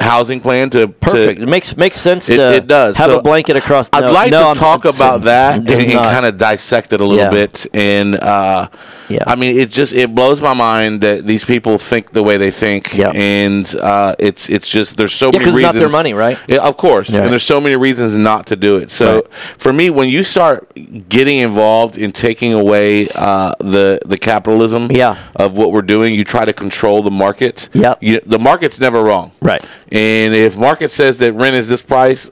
housing plan to Perfect. To, it makes makes sense it, to it does. have So a blanket across. I'd like no, to I'm- talk about that and, and kind of dissect it a little Yeah. bit. And uh, Yeah. I mean, it just it blows my mind that these people think the way they think. Yeah. And uh, it's it's just there's so Yeah, many it's reasons. not their money, right? Yeah, of course. And there's so many reasons not to do it. So Right. for me, when you start getting involved in taking away uh, the the capitalism Yeah. of what we're doing, you try to control the market. Yeah, the market's never wrong. Right. And if market says that rent is this price,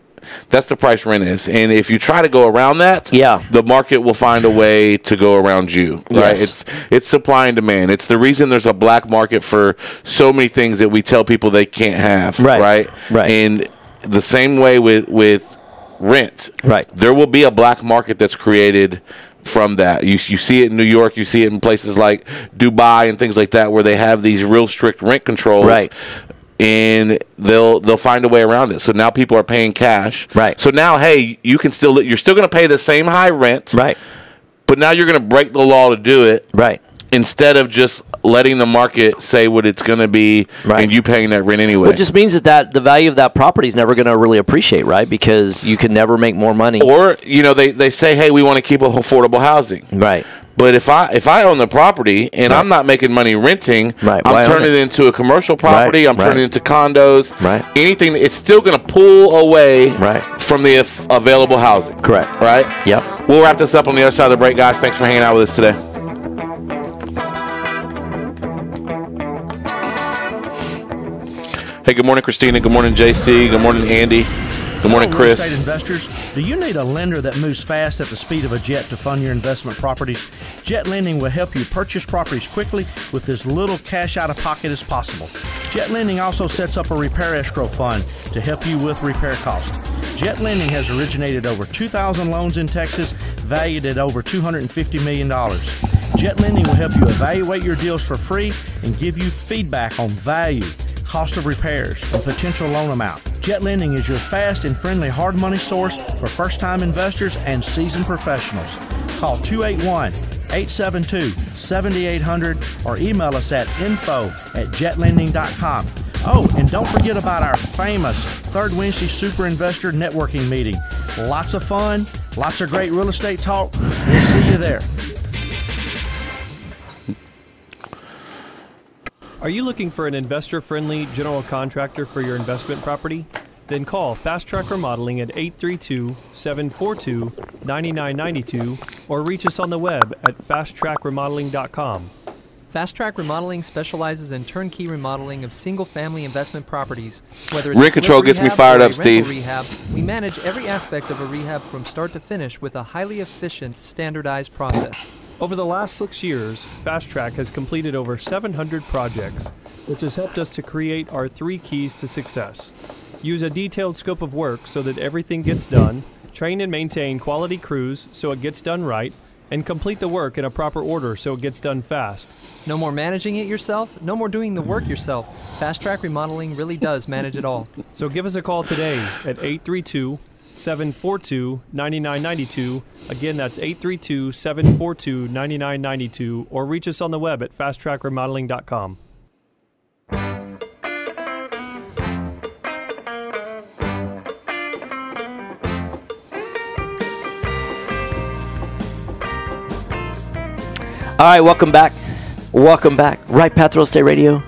that's the price rent is. And if you try to go around that, Yeah. the market will find a way to go around you. Right? Yes. It's it's supply and demand. It's the reason there's a black market for so many things that we tell people they can't have. Right. Right. Right. And the same way with with rent. Right. There will be a black market that's created from that. You, you see it in New York, you see it in places like Dubai and things like that where they have these real strict rent controls. Right. And they'll they'll find a way around it. So now people are paying cash. Right. So now, hey, you can still you're still going to pay the same high rent, Right. but now you're going to break the law to do it Right. instead of just letting the market say what it's going to be Right. and you paying that rent anyway. It just means that, that the value of that property is never going to really appreciate, right? Because you can never make more money. or you know they, they say, hey, we want to keep affordable housing. right. But if I if I own the property and I'm not making money renting, Right, I'm own turning it? it into a commercial property. I'm right. turning it into condos. Right. Anything. It's still going to pull away Right. from the available housing. Correct. Right. Yep. We'll wrap this up on the other side of the break, guys. Thanks for hanging out with us today. Hey, good morning, Christina. Good morning, JC. Good morning, Andy. Good morning, Hello, real estate investors, do you need a lender that moves fast at the speed of a jet to fund your investment properties? Jet Lending will help you purchase properties quickly with as little cash out of pocket as possible. Jet Lending also sets up a repair escrow fund to help you with repair costs. Jet Lending has originated over 2,000 loans in Texas, valued at over $250 million. Jet Lending will help you evaluate your deals for free and give you feedback on value, cost of repairs, and potential loan amount. Jet Lending is your fast and friendly hard money source for first time investors and seasoned professionals. Call 281 872 7800 or email us at info at jetlending.com. Oh, and don't forget about our famous Third Wednesday Super Investor Networking Meeting. Lots of fun, lots of great real estate talk. We'll see you there. Are you looking for an investor friendly general contractor for your investment property? Then call Fast Track Remodeling at 832 742 9992 or reach us on the web at fasttrackremodeling.com. Fast Track Remodeling specializes in turnkey remodeling of single-family investment properties. Whether it's Rent control gets me fired up, Steve. Rehab, we manage every aspect of a rehab from start to finish with a highly efficient, standardized process. Over the last six years, Fast Track has completed over 700 projects, which has helped us to create our three keys to success. Use a detailed scope of work so that everything gets done, train and maintain quality crews so it gets done right, and complete the work in a proper order so it gets done fast. No more managing it yourself, no more doing the work yourself. Fast Track Remodeling really does manage it all. So give us a call today at 832 742 9992. Again, that's 832 742 9992, or reach us on the web at fasttrackremodeling.com. All right, welcome back. Welcome back. Right Path Real Estate Radio.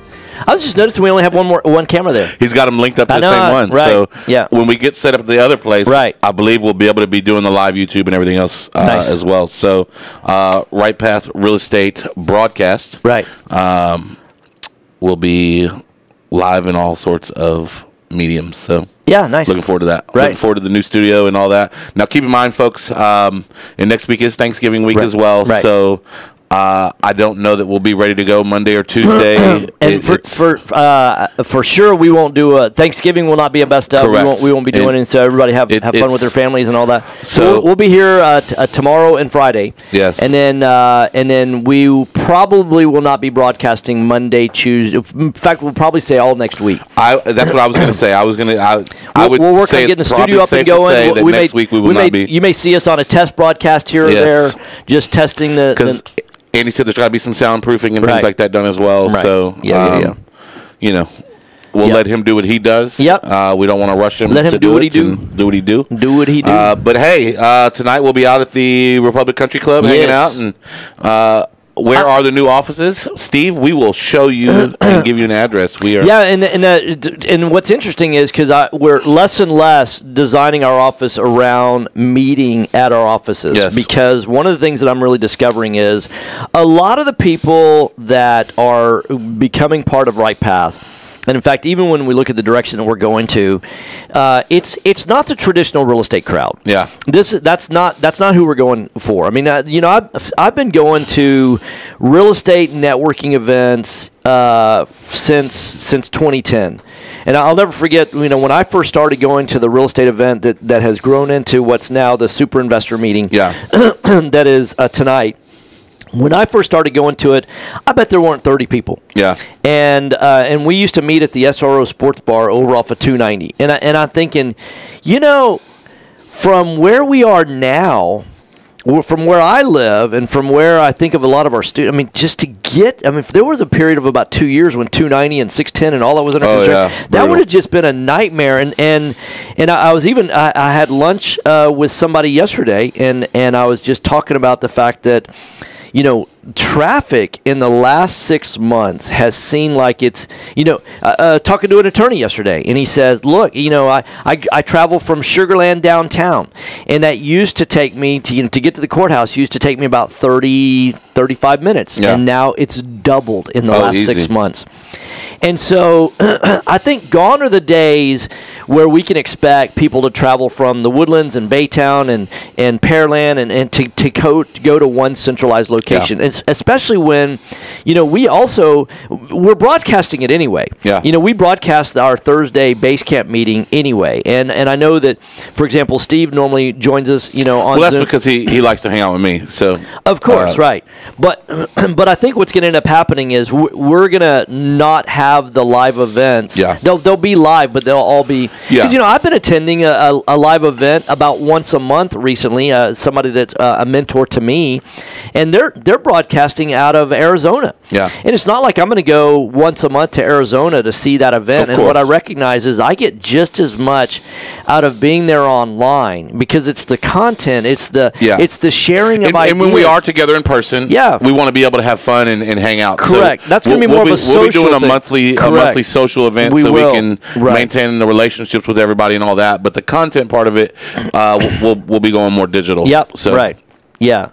I was just noticing we only have one more one camera there. He's got them linked up to I the know, same one. right, So yeah. when we get set up at the other place, Right. I believe we'll be able to be doing the live YouTube and everything else uh, Nice. as well. So uh, Right Path Real Estate broadcast Right. will be live in all sorts of mediums. So Yeah, nice. looking forward to that. Right. Looking forward to the new studio and all that. Now keep in mind, folks, um, and next week is Thanksgiving week Right. as well. Right. So uh, I don't know that we'll be ready to go Monday or Tuesday. and It- for for uh, for sure, we won't do a Thanksgiving. Will not be a best of. We won't we won't be doing And it. So everybody have it- have fun with their families and all that. So- we'll, we'll be here uh, t- uh, tomorrow and Friday. Yes. and then uh, and then we probably will not be broadcasting Monday, Tuesday. In fact, we'll probably say all next week. I, that's what I was going to say. I was going to. I, I We'll, would we'll work on getting the studio up and going. We- we next may- week we will may, not be You may see us on a test broadcast here Yes. or there, just testing the. Because he said there's got to be some soundproofing and Right. things like that done as well. Right. So Yeah, yeah, um, yeah. You know, we'll Yep. let him do what he does. Yep. Uh, we don't want to rush him. Let him to do what he do. Do what he do. do what he do. Uh, but hey, uh, tonight we'll be out at the Republic Country Club hanging out and. Where are the new offices, Steve? We will show you and give you an address. We are Yeah, and and uh, and what's interesting is because we're less and less designing our office around meeting at our offices. Yes. Because one of the things that I'm really discovering is a lot of the people that are becoming part of Right Path. And in fact, even when we look at the direction that we're going to, uh, it's it's not the traditional real estate crowd. Yeah. this that's not that's not who we're going for. I mean, uh, you know, I've I've been going to real estate networking events uh, since since 2010, and I'll never forget. You know, when I first started going to the real estate event that that has grown into what's now the super investor meeting. yeah. that is uh, tonight. When I first started going to it, I bet there weren't 30 people Yeah. and uh, and we used to meet at the SRO Sports Bar over off of 290. And I, and I'm thinking, you know, from where we are now, from where I live, and from where I think of a lot of our students, I mean, just to get, I mean, if there was a period of about two years when 290 and 610 and all that was under Oh, construction, yeah. that Brutal. would have just been a nightmare. And and and I, I was even I, I had lunch uh, with somebody yesterday, and and I was just talking about the fact that you know, traffic in the last six months has seemed like it's, you know, uh, uh, talking to an attorney yesterday, and he says, look, you know, I, I, I travel from Sugarland downtown, and that used to take me to, you know, to get to the courthouse used to take me about 30, 35 minutes, Yeah. and now it's doubled in the Oh, last six months. And so I think gone are the days where we can expect people to travel from the Woodlands and Baytown and, and Pearland and, and to, to go, to go to one centralized location. And especially when, you know, we also, we're broadcasting it anyway. Yeah. You know, we broadcast our Thursday base camp meeting anyway. And, and I know that, for example, Steve normally joins us, you know, on Well, that's Zoom. because he, he likes to hang out with me. So Of course, Uh, right. But but I think what's going to end up happening is we're, going to not have the live events. Yeah. They'll they'll be live, but they'll all be. Yeah. you know, I've been attending a, a, a live event about once a month recently. Uh, somebody that's uh, a mentor to me, and they're they're broadcasting out of Arizona. Yeah. And it's not like I'm going to go once a month to Arizona to see that event. Of and what I recognize is I get just as much out of being there online because it's the content, it's the Yeah. it's the sharing of and, ideas. and when we are together in person, Yeah. we want to be able to have fun and, and hang out. So Correct. That's gonna we'll- be more we'll of a We'll be social doing a thing. monthly a monthly social event We so will. we can Right. maintain the relationships with everybody and all that. But the content part of it, uh, we'll we'll be going more digital. Yep. So Right. Yeah.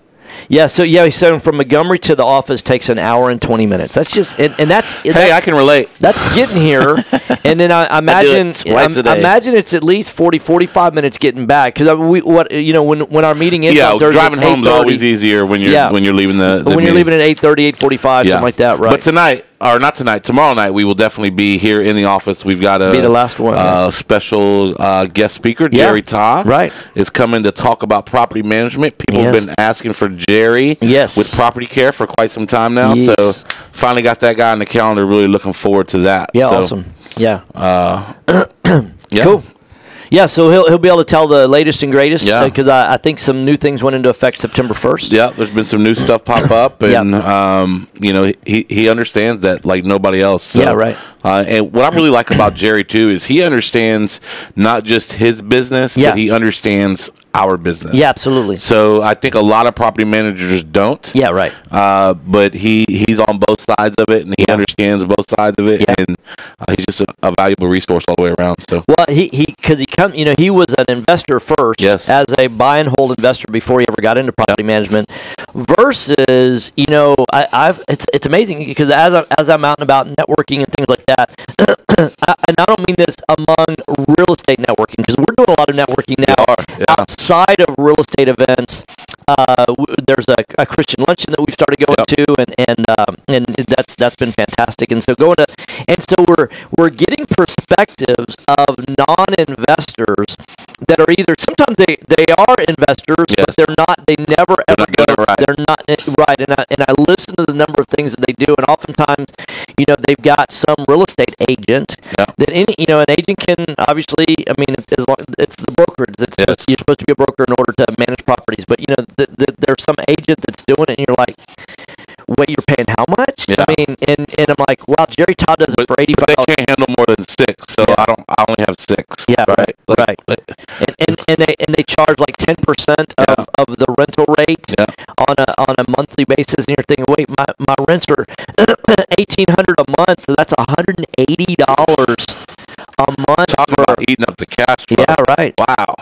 Yeah. So yeah, so from Montgomery to the office takes an hour and twenty minutes. That's just and, and that's Hey, that's, I can relate. That's getting here, and then I, I imagine I, imagine it's at least 40, 45 minutes getting back because we what you know when when our meeting ends Yeah, driving home is 8:30. always easier when you're Yeah. when you're leaving the, the when you're leaving at 8.30, 8.45, something like that, right? But tonight, or not tonight, tomorrow night, we will definitely be here in the office. We've got a Be the last one, uh, yeah. special uh, guest speaker, Yeah, Jerry Ta, right. is coming to talk about property management. People have been asking for Jerry, Yes. with property care for quite some time now. Yes. So finally got that guy on the calendar. Really looking forward to that. Yeah, So, awesome. Yeah. Yeah. Cool. Yeah, so he'll he'll be able to tell the latest and greatest. Yeah. Because I, I think some new things went into effect September first. Yeah, there's been some new stuff pop up, and um, you know he he understands that like nobody else. So, Yeah, right. Uh, and what I really like about Jerry too is he understands not just his business, Yeah. but he understands our business. Yeah, absolutely. So I think a lot of property managers don't. Yeah, right. Uh, but he he's on both sides of it, and he understands both sides of it, Yeah. and uh, he's just a, a valuable resource all the way around. So Well, he he because he come you know he was an investor first, Yes. as a buy and hold investor before he ever got into property management. Versus, you know, I, I've it's it's amazing because as I, as I'm out and about networking and things like that, I, and I don't mean this among real estate networking because we're doing a lot of networking now yeah. outside of real estate events. Uh, there's a, a Christian luncheon that we've started going Yep. to, and and um, and that's that's been fantastic. And so going to, and so we're we're getting perspectives of non-investors that are either sometimes they they are investors, Yes. but they're not. They never ever not right. They're not eh, right. And I and I listen to the number of things that they do, and oftentimes, you know, they've got some real estate agent Yeah. that any you know an agent can obviously. I mean, as long, it's the brokerage. It's, Yes. You're supposed to be a broker in order to manage properties, but you know, th- th- there's some agent that's doing it, and you're like, wait, you're paying how much? Yeah. I mean, and and I'm like, wow, Jerry Todd does it for eighty five. they can't handle more than six, so I don't. I only have six. Yeah, right, Like- right. and, and, and they and they charge like ten percent of, of the rental rate Yeah. on a on a monthly basis, and you're thinking, wait, my, my rents are eighteen hundred a month. So that's hundred and eighty dollars a month. Talking for- about eating up the cash flow. yeah, right. Wow.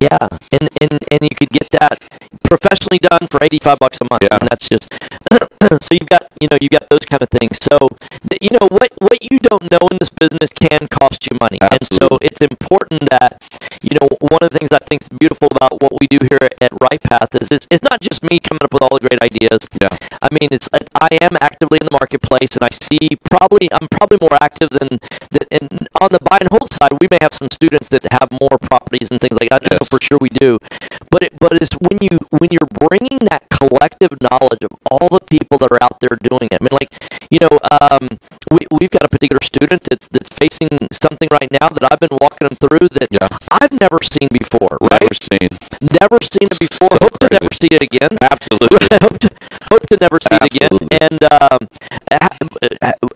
Yeah, and, and and you could get that professionally done for eighty five bucks a month, Yeah. and that's just so you've got you know you've got those kind of things. So you know what what you don't know in this business can cost you money, Absolutely. and so it's important that you know one of the things I think is beautiful about what we do here at Right Path is it's, it's not just me coming up with all the great ideas. Yeah. I mean, it's it's- I am actively in the marketplace, and I see probably I'm probably more active than than and on the buy and hold side. We may have some students that have more properties and things like that. Yes. For sure we do, but it, but it's when you when you're bringing that collective knowledge of all the people that are out there doing it. I mean, like you know, um, we we've got a particular student that's that's facing something right now that I've been walking them through that Yeah. I've never seen before. Right? Never seen. Never seen it before. So Hope to never see it again Absolutely. hope, to, hope to never see it again. And um,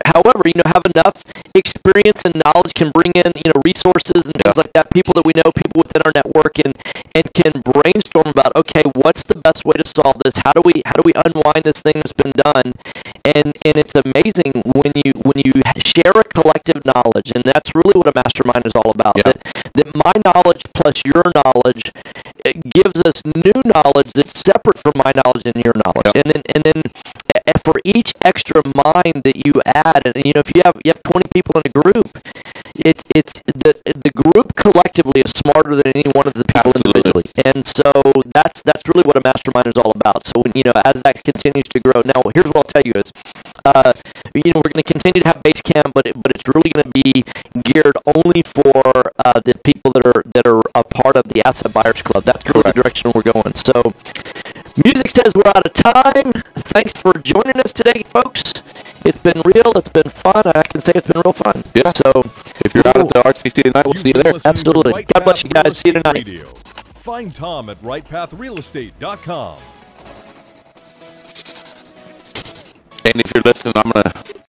however, you know, have enough experience and knowledge can bring in you know resources and things Yeah. like that. People that we know, people within our network, and and can brainstorm about okay, what's the best way to solve this? How do we how do we unwind this thing that's been done? And and it's amazing when you when you share a collective knowledge, and that's really what a mastermind is all about. Yeah. That that my knowledge plus your knowledge it gives us new knowledge that's separate from my knowledge and your knowledge. Yep. And then and then a- for each extra mind that you add, and you know, if you have you have twenty people in a group, it's it's the the group collectively is smarter than any one of the people Absolutely. individually. And so that's that's really what a mastermind is all about. So when you know as that continues to grow, now here's what I'll tell you is, uh, you know, we're going to continue to have base camp, but it, but it's really going to be geared only for uh, the people that are that are a part of the asset buyers club. That's really the direction we're going. So. Music says we're out of time. Thanks for joining us today, folks. It's been real. It's been fun. I can say it's been real fun. Yeah. So If you're out at the RCC tonight, we'll see you there. Absolutely. Right God bless you guys. See you tonight. Radio. Find Tom at rightpathrealestate.com. And if you're listening, I'm gonna